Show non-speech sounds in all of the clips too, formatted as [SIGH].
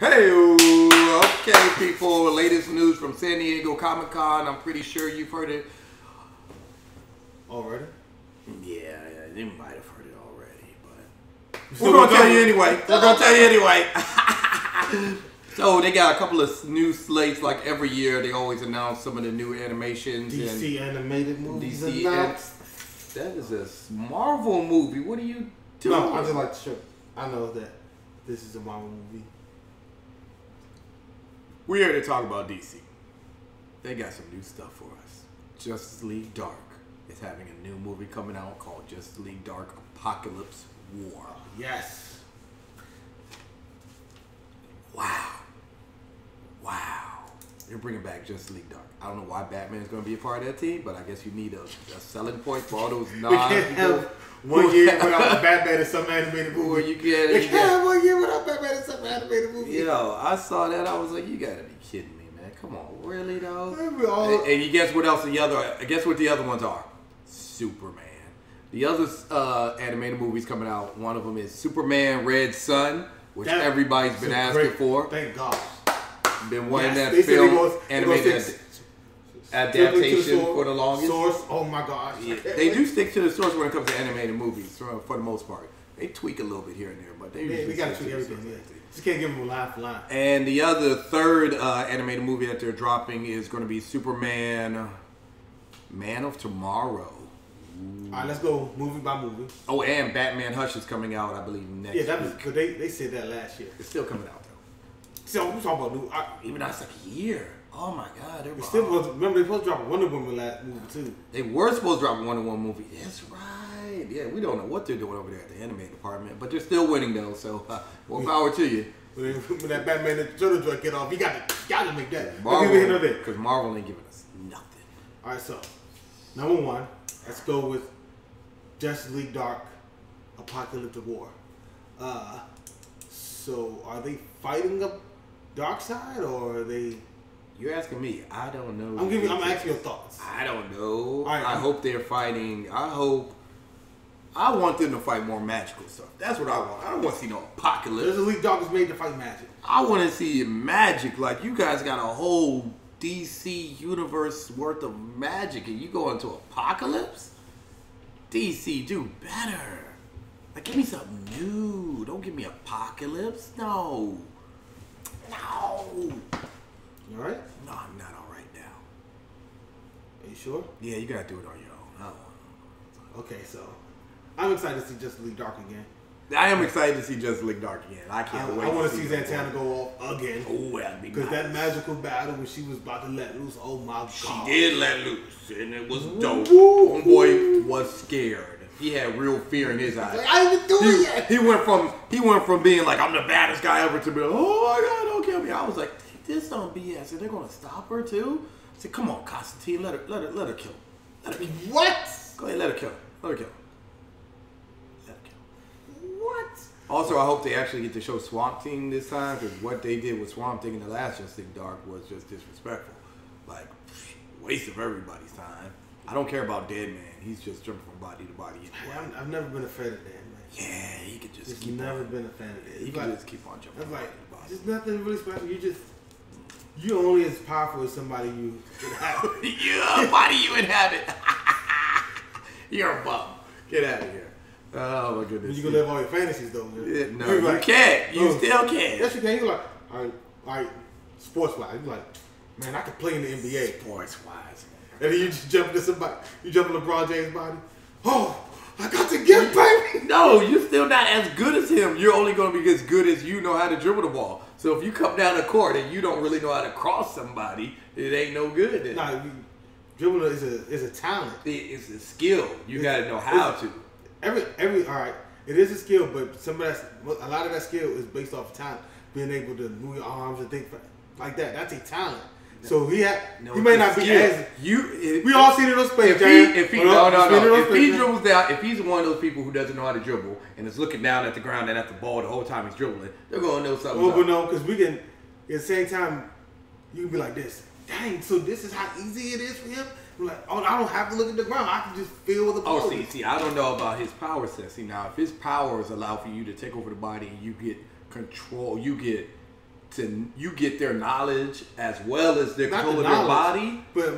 Hey, okay, people. Latest news from San Diego Comic Con. I'm pretty sure you've heard it. Already? Yeah, yeah, you might have heard it already, but we're gonna tell you anyway. We're gonna tell you anyway. so they got a couple of new slates. Like every year, they always announce some of the new animations DC animated movies. DC. And that is a Marvel movie. What are you doing? No, I just like to show. I know that this is a Marvel movie. We're here to talk about DC. They got some new stuff for us. Justice League Dark is having a new movie coming out called Justice League Dark Apokolips War. Yes. You're bringing back Justice League Dark. I don't know why Batman is going to be a part of that team, but I guess you need a, a selling point for all those non. [LAUGHS] We can't have one year without Batman in some animated movie. Where you get, We you can't have one year without Batman in some animated movie. Yo, I saw that. I was like, you gotta be kidding me, man. Come on, really though? All- And, and you guess what else the other? Guess what the other ones are? Superman. The other uh, animated movies coming out. One of them is Superman Red Son, which That everybody's been asking great- for. Thank God. Been wanting Yes, that film they gonna- they gonna animated fix- ad- Strictly the adaptation source- for the longest. Source. Oh my gosh. Yeah, they do stick to the source when it comes to animated movies, for, for the most part. They tweak a little bit here and there, but they Yeah, we gotta treat everything. Yeah. Just can't give them line for line. And the other third uh, animated movie that they're dropping is going to be Superman, Man of Tomorrow. All right, let's go movie by movie. Oh, and Batman Hush is coming out, I believe, next Yeah, that was week. they, they said that last year. It's still coming out So I'm talking about new. I, Even it's like a year. Oh my God, they're they still was, remember they supposed to drop a Wonder Woman last movie too. They were supposed to drop a Wonder Woman movie. That's right. Yeah, we don't know what they're doing over there at the animated department, but they're still winning though. So uh, more power to you, When, when that Batman and Turtle joint get off, you got to got to make that. Marvel, give it another bit. because Marvel ain't giving us nothing. All right, so number one, let's go with Justice League Dark Apocalyptic War. Uh, so are they fighting a Darkseid or are they? You're asking me. I don't know. I'm giving. I'm asking your thoughts. I don't know. right, I hope they're fighting. I hope. I want them to fight more magical stuff. That's what I want. I don't want to see no Apokolips. Justice League Dark is made to fight magic. I want to see magic. Like you guys got a whole DC universe worth of magic, and you go into Apokolips. DC, do better. Like give me something new. Don't give me Apokolips. No. You all right? No, I'm not all right now. Are you sure? Yeah, you gotta do it on your own. I don't want Okay, so I'm excited to see Justice League Dark again. I am excited to see Justice League Dark again. I I, can't wait. I want to see one. go off again. Oh, that'd be Because nice. that magical battle when she was about to let loose, oh my god. She did let loose, and it was dope. Homeboy was scared. He had real fear in his eyes. Like, I didn't do it He, yet. he went from he went from being like I'm the baddest guy ever to be oh my god don't. I was like this on BS. And they're gonna stop her too. I said come on Constantine, let her let her let her kill. Let her kill. What? Go ahead, let her kill. Let her kill. Let her kill. What? Also, I hope they actually get to show Swamp Thing this time because what they did with Swamp Thing in the last Justice League Dark was just disrespectful. Like, waste of everybody's time. I don't care about Deadman. He's just jumping from body to body. I'm, I've never been afraid of that, man. Yeah, he could just Just keep never on. been a fan of that. He It's could just keep on jumping from like, body to body. there's nothing really special. You just, you're only as powerful as somebody you have. [LAUGHS] yeah, body you inhabit. [LAUGHS] You're a bum. Get out of here. Oh my goodness. you can live all your fantasies though. man. Yeah, no, You're you like, can't. You oh, still can't. Yes, you can. You're like, all right, all right, sports wise. You're like, man, I could play in the NBA. Sports wise. And then you just jump into somebody, you jump in LeBron James' body. Oh, I got to get baby. No, you're still not as good as him. You're only going to be as good as you know how to dribble the ball. So if you come down the court and you don't really know how to cross somebody, it ain't no good. Then. Nah, you, dribbling is a is a talent. It- It's a skill. You got to know how to. Every every all right, it is a skill, but some of that, a lot of that skill is based off of talent. Being able to move your arms and think like that, that's a talent. So he had, No, he may not be ll. as. You. If, We all seen it on Space If he, if he, no, no, no. If Space he dribbles down, if he's one of those people who doesn't know how to dribble and is looking down at the ground and at the ball the whole time he's dribbling, they're gonna know something. Well, but no, because we can. At the same time, you can be like this. Dang, so this is how easy it is for him. I'm like, oh, I don't have to look at the ground. I can just feel the oh, ball. Oh, see, see, I don't know about his power set. See, now if his powers allow for you to take over the body, and you get control, you get to you get their knowledge as well as their Not control the of their body. But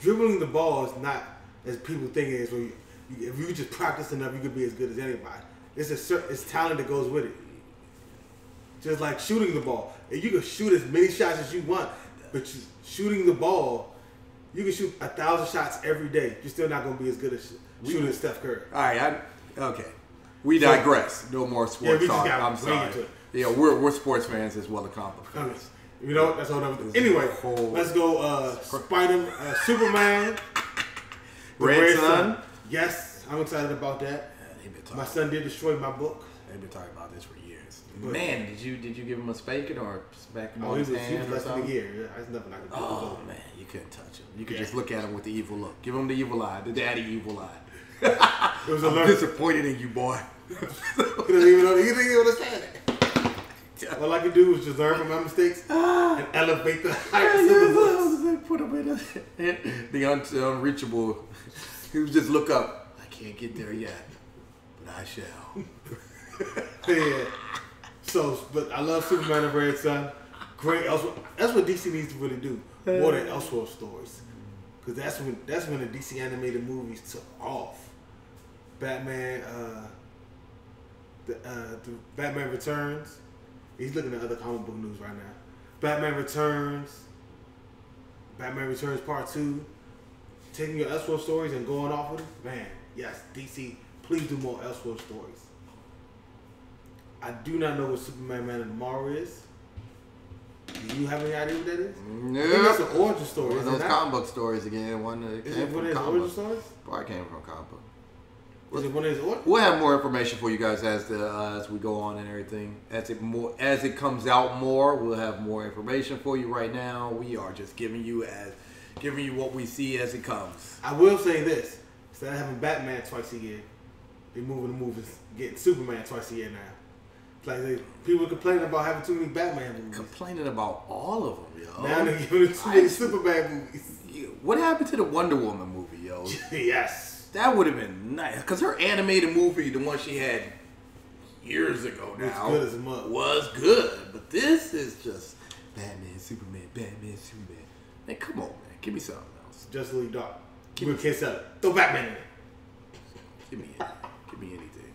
dribbling the ball is not as people think it is. Where you, you, if you just practice enough, you could be as good as anybody. It's a certain, it's talent that goes with it. Just like shooting the ball, and you can shoot as many shots as you want, but you, shooting the ball, you can shoot a thousand shots every day. You're still not going to be as good as sh- shooting as Steph Curry. All right, I, okay. We digress. No more sports Yeah, talk. I'm sorry. It. Yeah, we're, we're sports fans as well accomplished. comic book Okay. fans. You know? That's all. This Anyway, whole- let's go. Uh, Spider, uh, Superman, the Red Son? Yes, I'm excited about that. Yeah, they've been talking. My son did destroy my book. They've been talking about this for years. But- Man, did you did you give him a spanking or smack him Oh, on he was, his he hand was less than a year. There's nothing I can do. Oh man, you couldn't touch him. You could Yeah. just look at him with the evil look. Give him the evil eye, the daddy evil eye. [LAUGHS] It was a I'm disappointed in you, boy. [LAUGHS] He doesn't even know. He didn't even understand it. [LAUGHS] All I can do is just learn from my mistakes [GASPS] and elevate the heights of the books. Put him in a, [LAUGHS] the un, unreachable. He was just look up. I can't get there yet, but I shall. [LAUGHS] Yeah. So, but I love Superman and Red Son. Great. Elseworld. That's what DC needs to really do. More than Elseworld stories, because that's when that's when the DC animated movies took off. Batman, uh, the, uh, the Batman Returns. He's looking at other comic book news right now. Batman Returns. Batman Returns Part Two. Taking your Elseworld stories and going off with it, man. Yes, DC. Please do more Elseworld stories. I do not know what Superman Man of Tomorrow is. Do you have any idea what that is? I think that's an origin story. One of those comic book stories again. One that Is came it one from comic origin book. stories? Probably came from comic book. Is it? We'll have more information for you guys as the uh, as we go on and everything. As it more as it comes out more, we'll have more information for you. Right now, we are just giving you as giving you what we see as it comes. I will say this: instead of having Batman twice a year, they're moving the movies, getting Superman twice a year now. It's like they, people complaining about having too many Batman movies. Complaining about all of them, yo. Now they're giving too many Superman movies. What happened to the Wonder Woman movie, yo? [LAUGHS] yes. That would have been nice because her animated movie, the one she had years ago Was now, good as a mug. was good. But this is just Batman, Superman, Batman, Superman. Man, come on, man, give me something else. Justice League Dark. Give me- can't sell it. Throw Batman in it. Give me, give me anything.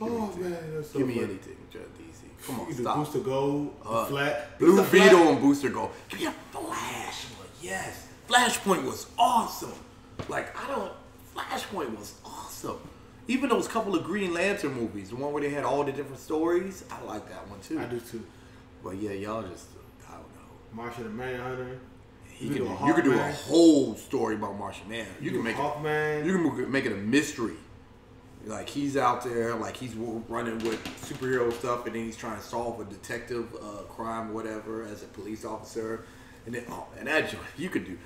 Oh man, that's so Give me funny. anything, Judge DC. Come on, do stop. Booster Gold, Uh, Flat. Blue a. Beetle and Booster Gold. Give me a Flash one. Yes. Flashpoint was awesome. Like, I don't. Flashpoint was awesome. Even those couple of Green Lantern movies, the one where they had all the different stories, I like that one too. I do too. But yeah, y'all just, I don't know. Martian the Manhunter. You You can, do a you can do a whole story about Martian Man. You can make it. You can make it a mystery. Like he's out there, like he's running with superhero stuff, and then he's trying to solve a detective uh, crime, whatever, as a police officer. And then, oh, and that joint, you could do.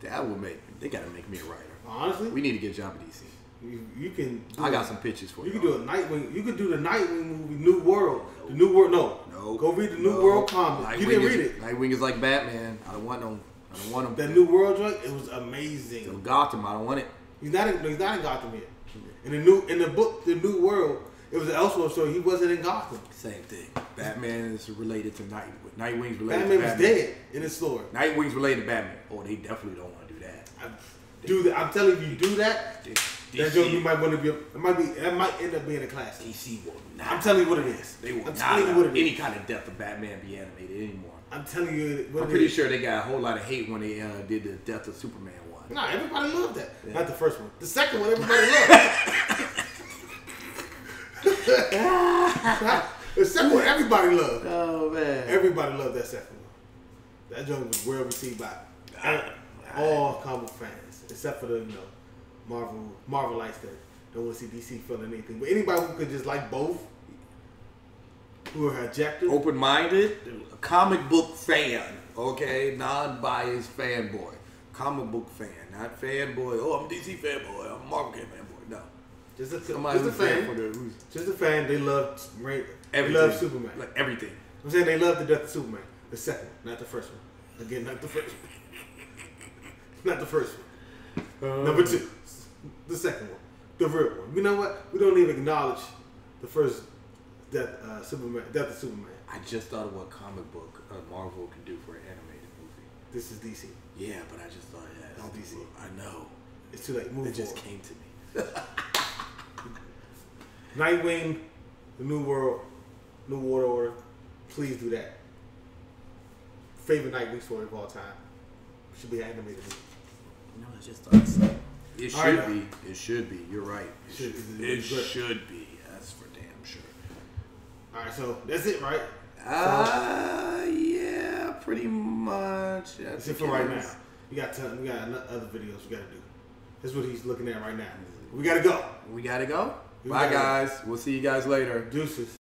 That would make. They gotta make me a writer. Honestly, We need to get a job at DC. you, you can. I got a- some pitches for You you. can do a Nightwing. You can do the Nightwing movie, New World. The New World. No. No. Go read the New no. World comic. You Nightwing didn't is, read it. Nightwing is like Batman. I don't want no. I don't want him. That New World joint. It was amazing. So Gotham. I don't want it. He's not. In, he's not in Gotham yet. In the new in the book, the New World, it was an Elseworld story. He wasn't in Gotham. Same thing. Batman is related to Nightwing. Nightwing's related Batman to was Batman. dead in his story. Nightwing's related to Batman. Oh, they definitely don't want to do that. I, do that. I'm telling you, you do that. That joke you might want to be. It might be. It might end up being a classic. DC will not. I'm telling you what it is. They will I'm not telling you what it any is. kind of death of Batman be animated anymore. I'm telling you what I'm pretty is. sure they got a whole lot of hate when they uh, did the death of Superman one. Nah, everybody loved that. Yeah. Not the first one. The second one, everybody loved. [LAUGHS] the second one, everybody loved. Oh man. Everybody loved that second one. That joke was well received by all comic fans, except for the you know Marvel Marvelites that don't want to see DC feeling anything. But anybody who could just like both, who are objective, Open-minded, a comic book fan. Okay, non-biased fanboy, comic book fan, not fanboy. Oh, I'm a DC fanboy. I'm a Marvel fanboy. No, just a, somebody just a fan, for the who's just a fan. They love they love Superman. Like everything. I'm saying they love the death of Superman. The second, not the first one. Again, not the first one. [LAUGHS] not the first one. Number two, the second one, the real one. You know what? We don't even acknowledge the first death, uh, Superman, death of Superman. I just thought of what comic book uh, Marvel could do for an animated movie. This is DC. Yeah, but I just thought, yeah, it's DC. I know. It's too late. Move It just came to me. [LAUGHS] Nightwing, the New World, New World Order. Please do that. Favorite Nightwing story of all time. Should be an animated movie. No, I just thought so. It should right. be. It should be. You're right. It Should- should, it it should be. That's for damn sure. All right, so that's it, right? Uh, yeah, pretty much. I That's it for right now. We got ton, we got other videos we gotta do. That's what he's looking at right now. We gotta go. We gotta go. We Bye, gotta go. guys. We'll see you guys later. Deuces.